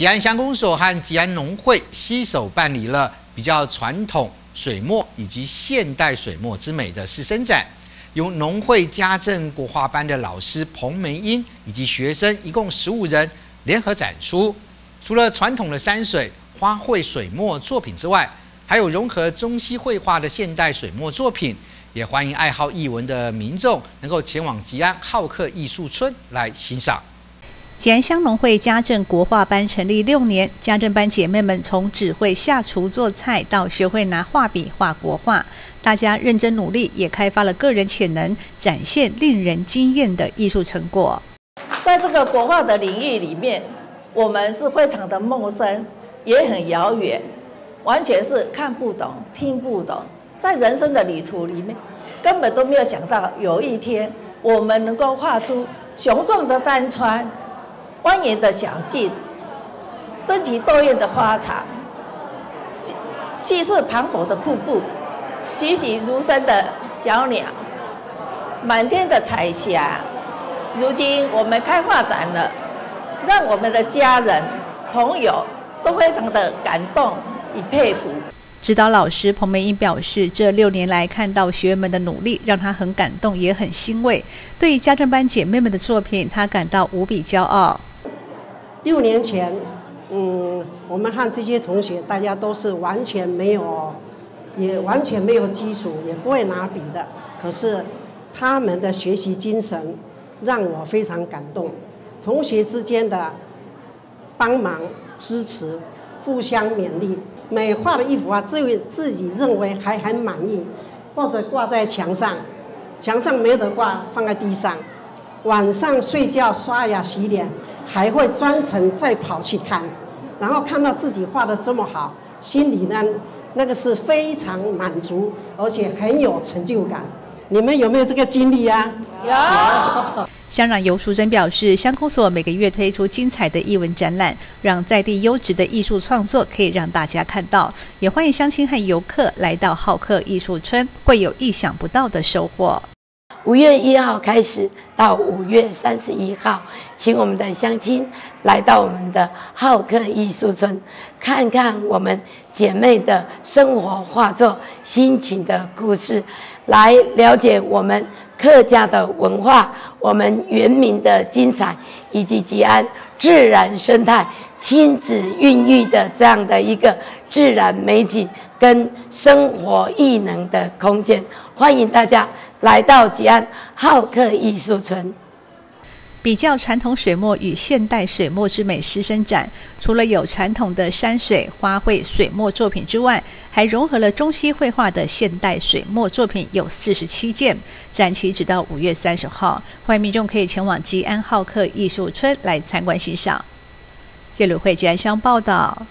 吉安乡公所和吉安农会携手办理了比较传统水墨以及现代水墨之美的师生展，由农会家政国画班的老师彭梅英以及学生一共十五人联合展出。除了传统的山水花卉水墨作品之外，还有融合中西绘画的现代水墨作品。也欢迎爱好艺文的民众能够前往吉安好客艺术村来欣赏。吉安乡农会家政国画班成立六年，家政班姐妹们从只会下厨做菜到学会拿画笔画国画，大家认真努力，也开发了个人潜能，展现令人惊艳的艺术成果。在这个国画的领域里面，我们是非常的陌生，也很遥远，完全是看不懂、听不懂。在人生的旅途里面，根本都没有想到有一天我们能够画出雄壮的山川、蜿蜒的小径、争奇斗艳的花场、气势磅礴的瀑布、栩栩如生的小鸟、满天的彩霞。如今我们开画展了，让我们的家人、朋友都非常的感动与佩服。指导老师彭梅英表示，这六年来看到学员们的努力，让他很感动，也很欣慰。对家政班姐妹们的作品，他感到无比骄傲。六年前，嗯，我们和这些同学，大家都是完全没有，也完全没有基础，也不会拿笔的。可是，他们的学习精神让我非常感动。同学之间的帮忙、支持、互相勉励。每画的一幅画，自自己认为还很满意，或者挂在墙上，墙上没得挂，放在地上。晚上睡觉、刷牙、洗脸，还会专程再跑去看，然后看到自己画的这么好，心里呢，那个是非常满足，而且很有成就感。你们有没有这个经历呀？有。乡长尤淑珍表示，乡公所每个月推出精彩的艺文展览，让在地优质的艺术创作可以让大家看到。也欢迎乡亲和游客来到好客艺术村，会有意想不到的收获。五月一号开始到五月三十一号，请我们的乡亲来到我们的好客艺术村，看看我们姐妹的生活画作、辛勤的故事，来了解我们。客家的文化，我们原民的精彩，以及吉安自然生态、亲子孕育的这样的一个自然美景跟生活艺能的空间，欢迎大家来到吉安浩客艺术村。比较传统水墨与现代水墨之美师生展，除了有传统的山水、花卉、水墨作品之外，还融合了中西绘画的现代水墨作品，有四十七件。展期直到五月三十号，欢迎民众可以前往吉安浩客艺术村来参观欣赏。谢鲁会吉安乡报道。